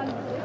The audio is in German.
dann